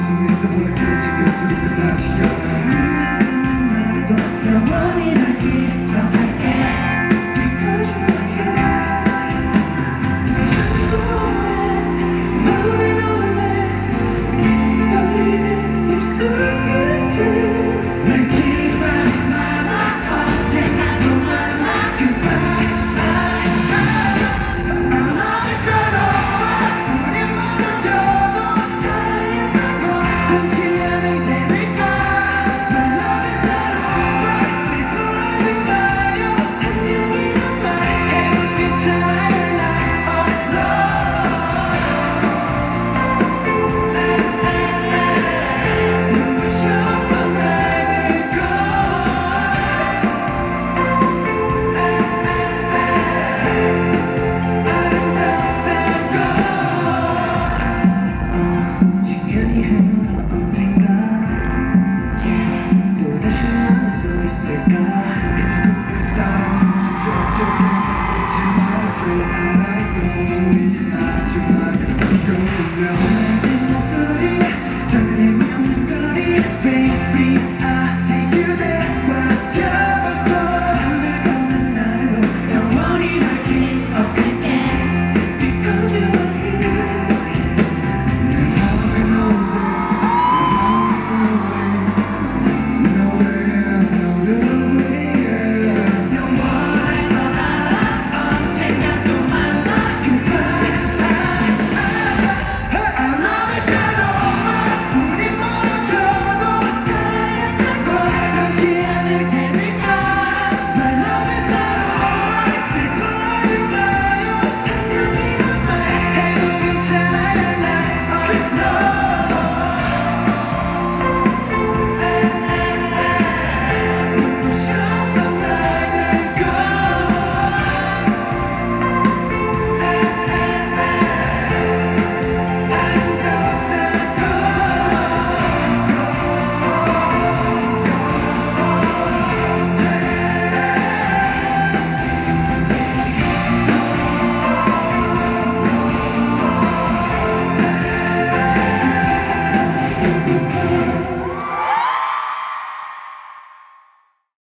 Nasıl neydi bu ne geçti götürdü derken 있을까? 이제 우리 사랑 없어 저쪽에 잊지 말아줘. 알아 이건 우리 마지막이